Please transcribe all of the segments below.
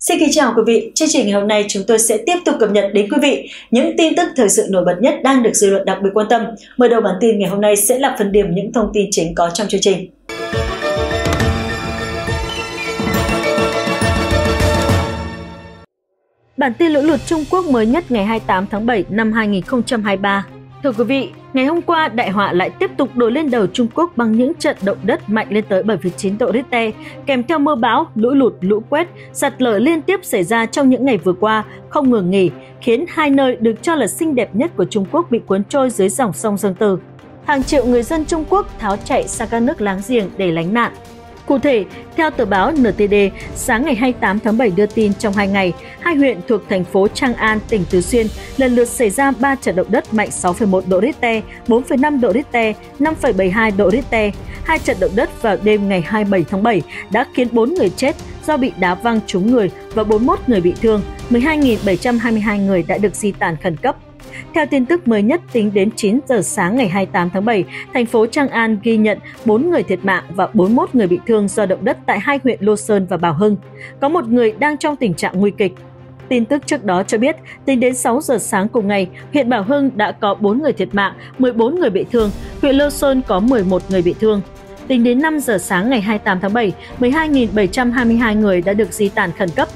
Xin kính chào quý vị, chương trình ngày hôm nay chúng tôi sẽ tiếp tục cập nhật đến quý vị những tin tức thời sự nổi bật nhất đang được dư luận đặc biệt quan tâm. Mở đầu bản tin ngày hôm nay sẽ là phần điểm những thông tin chính có trong chương trình. Bản tin lũ lụt Trung Quốc mới nhất ngày 28 tháng 7 năm 2023 Thưa quý vị, ngày hôm qua đại họa lại tiếp tục đổ lên đầu Trung Quốc bằng những trận động đất mạnh lên tới 7,9 độ Richter, kèm theo mưa bão, lũ lụt, lũ quét, sạt lở liên tiếp xảy ra trong những ngày vừa qua, không ngừng nghỉ, khiến hai nơi được cho là xinh đẹp nhất của Trung Quốc bị cuốn trôi dưới dòng sông Dương Tử. Hàng triệu người dân Trung Quốc tháo chạy sang các nước láng giềng để lánh nạn. Cụ thể, theo tờ báo NTD, sáng ngày 28 tháng 7 đưa tin trong hai ngày, hai huyện thuộc thành phố Trang An, tỉnh Tứ Xuyên lần lượt xảy ra 3 trận động đất mạnh 6,1 độ Richter, 4,5 độ Richter, 5,72 độ Richter. Hai trận động đất vào đêm ngày 27 tháng 7 đã khiến 4 người chết do bị đá văng trúng người và 41 người bị thương, 12.722 người đã được di tản khẩn cấp theo tin tức mới nhất tính đến 9 giờ sáng ngày 28 tháng 7, thành phố Trang An ghi nhận 4 người thiệt mạng và 41 người bị thương do động đất tại hai huyện Lô Sơn và Bảo Hưng. Có một người đang trong tình trạng nguy kịch. Tin tức trước đó cho biết, tính đến 6 giờ sáng cùng ngày, huyện Bảo Hưng đã có 4 người thiệt mạng, 14 người bị thương, huyện Lô Sơn có 11 người bị thương. Tính đến 5 giờ sáng ngày 28 tháng 7, 12.722 người đã được di tản khẩn cấp.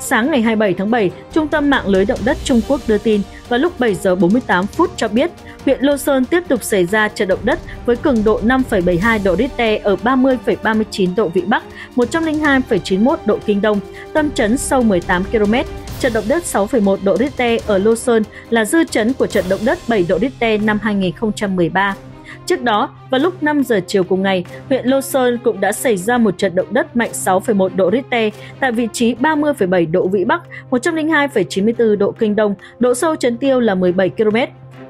Sáng ngày 27 tháng 7, Trung tâm mạng lưới động đất Trung Quốc đưa tin vào lúc 7 giờ 48 phút cho biết huyện Lô Sơn tiếp tục xảy ra trận động đất với cường độ 5,72 độ Richter ở 30,39 độ Vĩ Bắc, 102,91 độ Kinh Đông, tâm chấn sâu 18 km. Trận động đất 6,1 độ Richter ở Lô Sơn là dư chấn của trận động đất 7 độ Richter năm 2013. Trước đó, vào lúc 5 giờ chiều cùng ngày, huyện Lô Sơn cũng đã xảy ra một trận động đất mạnh 6,1 độ Richter tại vị trí 30,7 độ Vĩ Bắc, 102,94 độ Kinh Đông, độ sâu chấn tiêu là 17 km.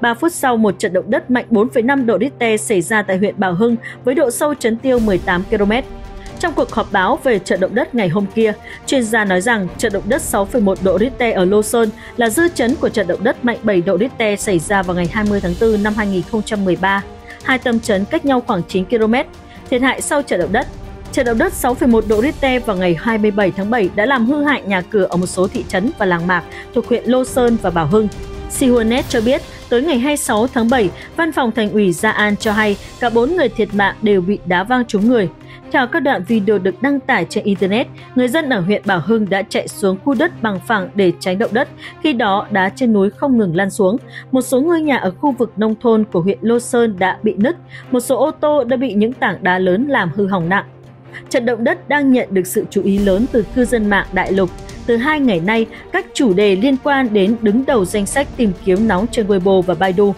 3 phút sau, một trận động đất mạnh 4,5 độ Richter xảy ra tại huyện Bảo Hưng với độ sâu chấn tiêu 18 km. Trong cuộc họp báo về trận động đất ngày hôm kia, chuyên gia nói rằng trận động đất 6,1 độ Richter ở Lô Sơn là dư chấn của trận động đất mạnh 7 độ Richter xảy ra vào ngày 20 tháng 4 năm 2013 hai tâm chấn cách nhau khoảng 9 km. Thiệt hại sau trận động đất Trận động đất 6,1 độ Richter vào ngày 27 tháng 7 đã làm hư hại nhà cửa ở một số thị trấn và làng mạc thuộc huyện Lô Sơn và Bảo Hưng. Sihuanet cho biết, tới ngày 26 tháng 7, Văn phòng Thành ủy Gia An cho hay cả bốn người thiệt mạng đều bị đá văng trúng người. Theo các đoạn video được đăng tải trên Internet, người dân ở huyện Bảo Hưng đã chạy xuống khu đất bằng phẳng để tránh động đất, khi đó đá trên núi không ngừng lan xuống. Một số ngôi nhà ở khu vực nông thôn của huyện Lô Sơn đã bị nứt, một số ô tô đã bị những tảng đá lớn làm hư hỏng nặng. Trận động đất đang nhận được sự chú ý lớn từ cư dân mạng đại lục. Từ hai ngày nay, các chủ đề liên quan đến đứng đầu danh sách tìm kiếm nóng trên Weibo và Baidu.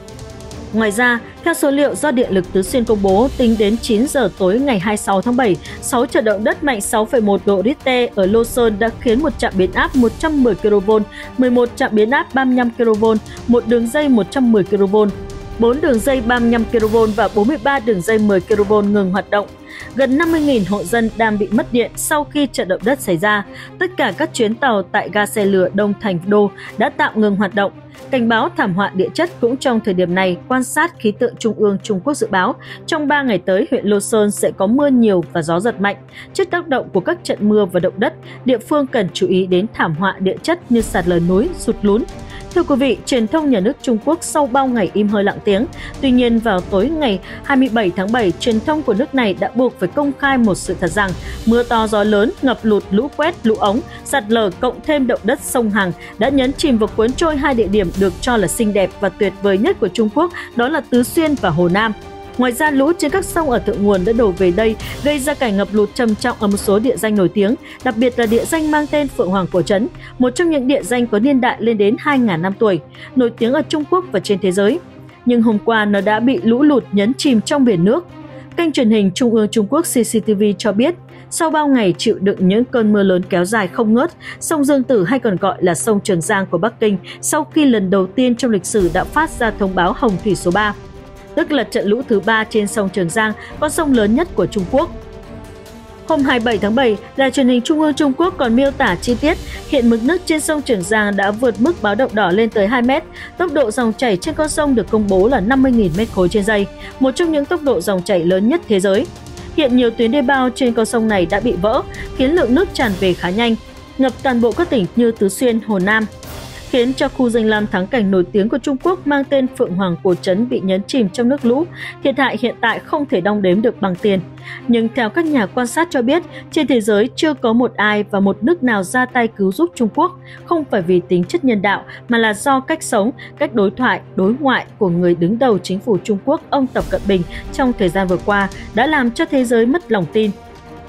Ngoài ra, theo số liệu do Điện lực Tứ Xuyên công bố, tính đến 9 giờ tối ngày 26 tháng 7, 6 trận động đất mạnh 6,1 độ Richter ở Lô Sơn đã khiến một trạm biến áp 110 kV, 11 trạm biến áp 35 kV, một đường dây 110 kV, 4 đường dây 35 kV và 43 đường dây 10 kV ngừng hoạt động. Gần 50.000 hộ dân đang bị mất điện sau khi trận động đất xảy ra. Tất cả các chuyến tàu tại ga xe lửa Đông Thành Đô đã tạm ngừng hoạt động. Cảnh báo thảm họa địa chất cũng trong thời điểm này, quan sát khí tượng Trung ương Trung Quốc dự báo trong 3 ngày tới huyện Lô Sơn sẽ có mưa nhiều và gió giật mạnh. Trước tác động của các trận mưa và động đất, địa phương cần chú ý đến thảm họa địa chất như sạt lở núi, sụt lún. Thưa quý vị, truyền thông nhà nước Trung Quốc sau bao ngày im hơi lặng tiếng. Tuy nhiên, vào tối ngày 27 tháng 7, truyền thông của nước này đã buộc phải công khai một sự thật rằng mưa to gió lớn, ngập lụt, lũ quét, lũ ống, sạt lở cộng thêm động đất sông Hằng đã nhấn chìm và cuốn trôi hai địa điểm được cho là xinh đẹp và tuyệt vời nhất của Trung Quốc, đó là Tứ Xuyên và Hồ Nam. Ngoài ra, lũ trên các sông ở thượng nguồn đã đổ về đây, gây ra cảnh ngập lụt trầm trọng ở một số địa danh nổi tiếng, đặc biệt là địa danh mang tên Phượng Hoàng Cổ Trấn, một trong những địa danh có niên đại lên đến 2.000 năm tuổi, nổi tiếng ở Trung Quốc và trên thế giới. Nhưng hôm qua nó đã bị lũ lụt nhấn chìm trong biển nước. Kênh truyền hình Trung ương Trung Quốc CCTV cho biết, sau bao ngày chịu đựng những cơn mưa lớn kéo dài không ngớt, sông Dương Tử hay còn gọi là sông Trường Giang của Bắc Kinh sau khi lần đầu tiên trong lịch sử đã phát ra thông báo hồng thủy số 3 tức là trận lũ thứ ba trên sông Trường Giang, con sông lớn nhất của Trung Quốc. Hôm 27 tháng 7, Đài truyền hình Trung ương Trung Quốc còn miêu tả chi tiết hiện mực nước trên sông Trường Giang đã vượt mức báo động đỏ lên tới 2 mét. Tốc độ dòng chảy trên con sông được công bố là 50.000 mét khối trên giây, một trong những tốc độ dòng chảy lớn nhất thế giới. Hiện nhiều tuyến đê bao trên con sông này đã bị vỡ, khiến lượng nước tràn về khá nhanh. ngập toàn bộ các tỉnh như Tứ Xuyên, Hồ Nam, khiến cho khu danh lam thắng cảnh nổi tiếng của Trung Quốc mang tên Phượng Hoàng Cổ Trấn bị nhấn chìm trong nước lũ. Thiệt hại hiện tại không thể đong đếm được bằng tiền. Nhưng theo các nhà quan sát cho biết, trên thế giới chưa có một ai và một nước nào ra tay cứu giúp Trung Quốc, không phải vì tính chất nhân đạo mà là do cách sống, cách đối thoại, đối ngoại của người đứng đầu chính phủ Trung Quốc ông Tập Cận Bình trong thời gian vừa qua đã làm cho thế giới mất lòng tin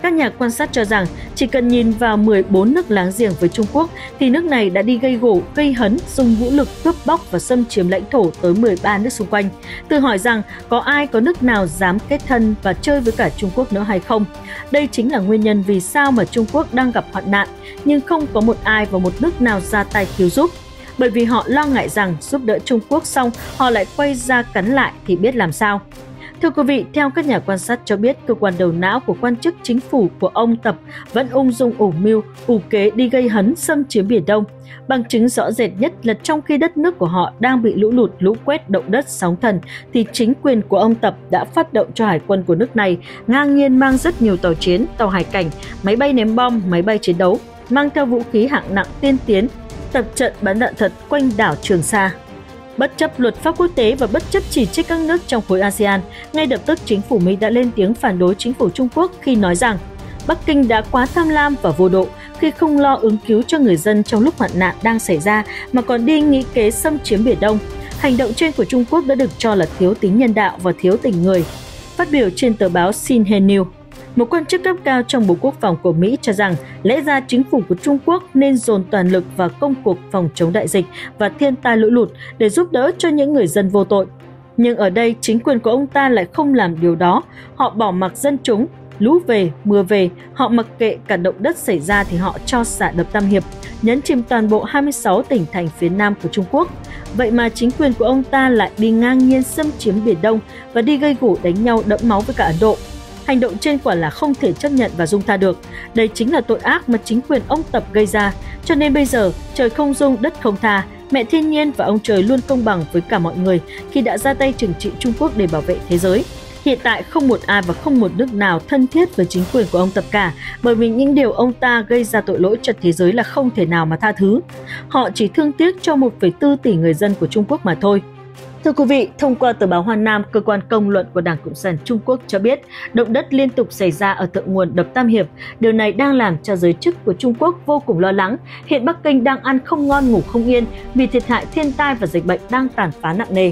các nhà quan sát cho rằng chỉ cần nhìn vào 14 nước láng giềng với Trung Quốc thì nước này đã đi gây gổ, gây hấn, dùng vũ lực cướp bóc và xâm chiếm lãnh thổ tới 13 nước xung quanh. Tự hỏi rằng có ai có nước nào dám kết thân và chơi với cả Trung Quốc nữa hay không? Đây chính là nguyên nhân vì sao mà Trung Quốc đang gặp hoạn nạn nhưng không có một ai và một nước nào ra tay cứu giúp bởi vì họ lo ngại rằng giúp đỡ Trung Quốc xong họ lại quay ra cắn lại thì biết làm sao. Thưa quý vị, theo các nhà quan sát cho biết, cơ quan đầu não của quan chức chính phủ của ông Tập vẫn ung dung ủ mưu, ủ kế đi gây hấn xâm chiếm Biển Đông. Bằng chứng rõ rệt nhất là trong khi đất nước của họ đang bị lũ lụt, lũ quét, động đất, sóng thần, thì chính quyền của ông Tập đã phát động cho hải quân của nước này ngang nhiên mang rất nhiều tàu chiến, tàu hải cảnh, máy bay ném bom, máy bay chiến đấu, mang theo vũ khí hạng nặng tiên tiến, tập trận bắn đạn thật quanh đảo Trường Sa. Bất chấp luật pháp quốc tế và bất chấp chỉ trích các nước trong khối ASEAN, ngay lập tức chính phủ Mỹ đã lên tiếng phản đối chính phủ Trung Quốc khi nói rằng Bắc Kinh đã quá tham lam và vô độ khi không lo ứng cứu cho người dân trong lúc hoạn nạn đang xảy ra mà còn đi nghĩ kế xâm chiếm Biển Đông. Hành động trên của Trung Quốc đã được cho là thiếu tính nhân đạo và thiếu tình người. Phát biểu trên tờ báo Xinhua News, một quan chức cấp cao trong Bộ Quốc phòng của Mỹ cho rằng lẽ ra chính phủ của Trung Quốc nên dồn toàn lực vào công cuộc phòng chống đại dịch và thiên tai lũ lụt để giúp đỡ cho những người dân vô tội. Nhưng ở đây chính quyền của ông ta lại không làm điều đó, họ bỏ mặc dân chúng, lũ về, mưa về, họ mặc kệ cả động đất xảy ra thì họ cho xả đập Tam Hiệp, nhấn chìm toàn bộ 26 tỉnh thành phía nam của Trung Quốc. Vậy mà chính quyền của ông ta lại đi ngang nhiên xâm chiếm Biển Đông và đi gây gổ đánh nhau đẫm máu với cả Ấn Độ. Hành động trên quả là không thể chấp nhận và dung tha được. Đây chính là tội ác mà chính quyền ông Tập gây ra. Cho nên bây giờ, trời không dung, đất không tha, mẹ thiên nhiên và ông trời luôn công bằng với cả mọi người khi đã ra tay trừng trị Trung Quốc để bảo vệ thế giới. Hiện tại không một ai và không một nước nào thân thiết với chính quyền của ông Tập cả, bởi vì những điều ông ta gây ra tội lỗi cho thế giới là không thể nào mà tha thứ. Họ chỉ thương tiếc cho 1,4 tỷ người dân của Trung Quốc mà thôi. Thưa quý vị, thông qua tờ báo Hoa Nam, cơ quan công luận của Đảng Cộng sản Trung Quốc cho biết động đất liên tục xảy ra ở thượng nguồn đập Tam Hiệp. Điều này đang làm cho giới chức của Trung Quốc vô cùng lo lắng. Hiện Bắc Kinh đang ăn không ngon ngủ không yên vì thiệt hại thiên tai và dịch bệnh đang tàn phá nặng nề.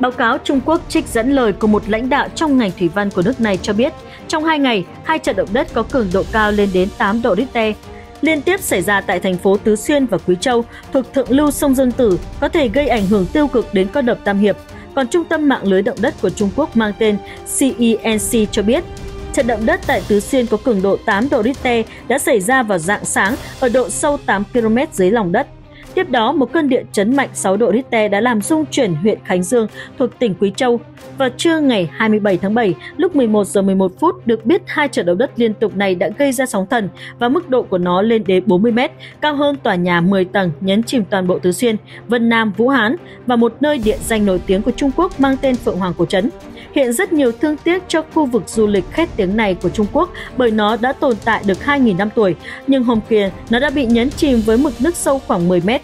Báo cáo Trung Quốc trích dẫn lời của một lãnh đạo trong ngành thủy văn của nước này cho biết, trong hai ngày, hai trận động đất có cường độ cao lên đến 8 độ Richter liên tiếp xảy ra tại thành phố Tứ Xuyên và Quý Châu thuộc thượng lưu sông Dương Tử có thể gây ảnh hưởng tiêu cực đến con đập Tam Hiệp. Còn Trung tâm mạng lưới động đất của Trung Quốc mang tên CENC cho biết, trận động đất tại Tứ Xuyên có cường độ 8 độ Richter đã xảy ra vào dạng sáng ở độ sâu 8 km dưới lòng đất. Tiếp đó, một cơn địa chấn mạnh 6 độ Richter đã làm rung chuyển huyện Khánh Dương thuộc tỉnh Quý Châu. Vào trưa ngày 27 tháng 7, lúc 11 giờ 11 phút, được biết hai trận động đất liên tục này đã gây ra sóng thần và mức độ của nó lên đến 40 mét, cao hơn tòa nhà 10 tầng nhấn chìm toàn bộ Tứ Xuyên, Vân Nam, Vũ Hán và một nơi địa danh nổi tiếng của Trung Quốc mang tên Phượng Hoàng Cổ Trấn. Hiện rất nhiều thương tiếc cho khu vực du lịch khét tiếng này của Trung Quốc bởi nó đã tồn tại được 2.000 năm tuổi, nhưng hôm kia nó đã bị nhấn chìm với mực nước sâu khoảng 10 mét.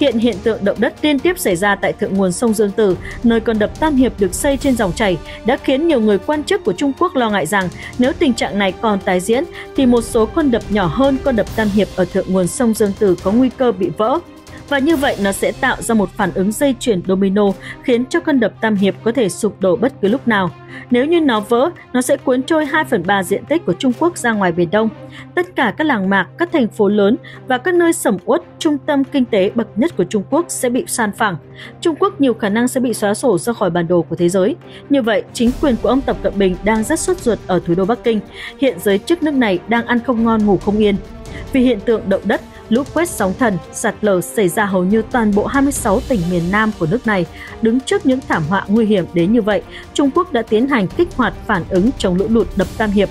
Hiện hiện tượng động đất liên tiếp xảy ra tại thượng nguồn sông Dương Tử, nơi con đập Tam Hiệp được xây trên dòng chảy, đã khiến nhiều người quan chức của Trung Quốc lo ngại rằng nếu tình trạng này còn tái diễn thì một số con đập nhỏ hơn con đập Tam Hiệp ở thượng nguồn sông Dương Tử có nguy cơ bị vỡ và như vậy nó sẽ tạo ra một phản ứng dây chuyền domino khiến cho cân đập Tam Hiệp có thể sụp đổ bất cứ lúc nào. Nếu như nó vỡ, nó sẽ cuốn trôi 2 phần 3 diện tích của Trung Quốc ra ngoài Biển Đông. Tất cả các làng mạc, các thành phố lớn và các nơi sầm uất, trung tâm kinh tế bậc nhất của Trung Quốc sẽ bị san phẳng. Trung Quốc nhiều khả năng sẽ bị xóa sổ ra khỏi bản đồ của thế giới. Như vậy, chính quyền của ông Tập Cận Bình đang rất sốt ruột ở thủ đô Bắc Kinh. Hiện giới chức nước này đang ăn không ngon ngủ không yên. Vì hiện tượng động đất, lũ quét sóng thần, sạt lở xảy ra hầu như toàn bộ 26 tỉnh miền Nam của nước này. Đứng trước những thảm họa nguy hiểm đến như vậy, Trung Quốc đã tiến hành kích hoạt phản ứng chống lũ lụt đập Tam Hiệp.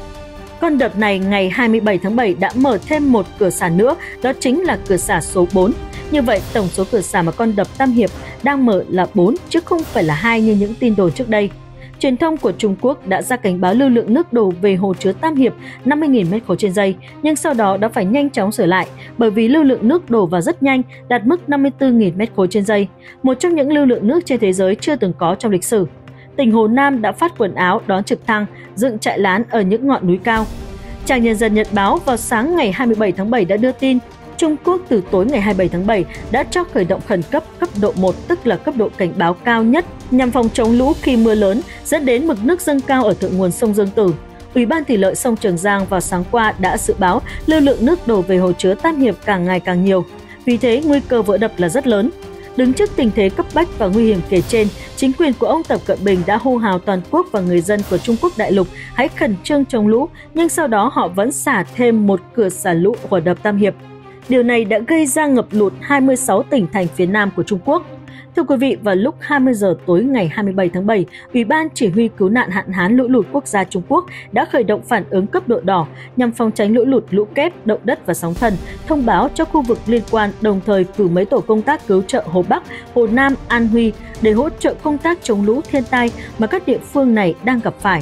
Con đập này ngày 27 tháng 7 đã mở thêm một cửa xả nữa, đó chính là cửa xả số 4. Như vậy, tổng số cửa xả mà con đập Tam Hiệp đang mở là 4 chứ không phải là hai như những tin đồn trước đây truyền thông của Trung Quốc đã ra cảnh báo lưu lượng nước đổ về hồ chứa Tam Hiệp 50.000 m3 trên giây, nhưng sau đó đã phải nhanh chóng sửa lại bởi vì lưu lượng nước đổ vào rất nhanh, đạt mức 54.000 m3 trên giây, một trong những lưu lượng nước trên thế giới chưa từng có trong lịch sử. Tỉnh Hồ Nam đã phát quần áo đón trực thăng, dựng trại lán ở những ngọn núi cao. Trang Nhân dân Nhật báo vào sáng ngày 27 tháng 7 đã đưa tin Trung Quốc từ tối ngày 27 tháng 7 đã cho khởi động khẩn cấp cấp độ 1 tức là cấp độ cảnh báo cao nhất nhằm phòng chống lũ khi mưa lớn dẫn đến mực nước dâng cao ở thượng nguồn sông Dương Tử. Ủy ban Thủy lợi sông Trường Giang vào sáng qua đã dự báo lưu lượng nước đổ về hồ chứa Tam Hiệp càng ngày càng nhiều. Vì thế, nguy cơ vỡ đập là rất lớn. Đứng trước tình thế cấp bách và nguy hiểm kể trên, chính quyền của ông Tập Cận Bình đã hô hào toàn quốc và người dân của Trung Quốc đại lục hãy khẩn trương chống lũ, nhưng sau đó họ vẫn xả thêm một cửa xả lũ của đập Tam Hiệp. Điều này đã gây ra ngập lụt 26 tỉnh thành phía Nam của Trung Quốc. Thưa quý vị, vào lúc 20 giờ tối ngày 27 tháng 7, Ủy ban Chỉ huy Cứu nạn hạn hán lũ lụt quốc gia Trung Quốc đã khởi động phản ứng cấp độ đỏ nhằm phòng tránh lũ lụt, lũ kép, động đất và sóng thần, thông báo cho khu vực liên quan đồng thời cử mấy tổ công tác cứu trợ Hồ Bắc, Hồ Nam, An Huy để hỗ trợ công tác chống lũ thiên tai mà các địa phương này đang gặp phải.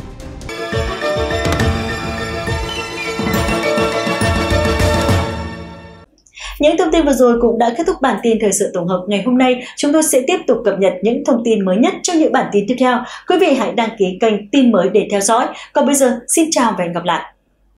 Những thông tin vừa rồi cũng đã kết thúc bản tin thời sự tổng hợp ngày hôm nay. Chúng tôi sẽ tiếp tục cập nhật những thông tin mới nhất trong những bản tin tiếp theo. Quý vị hãy đăng ký kênh tin mới để theo dõi. Còn bây giờ, xin chào và hẹn gặp lại.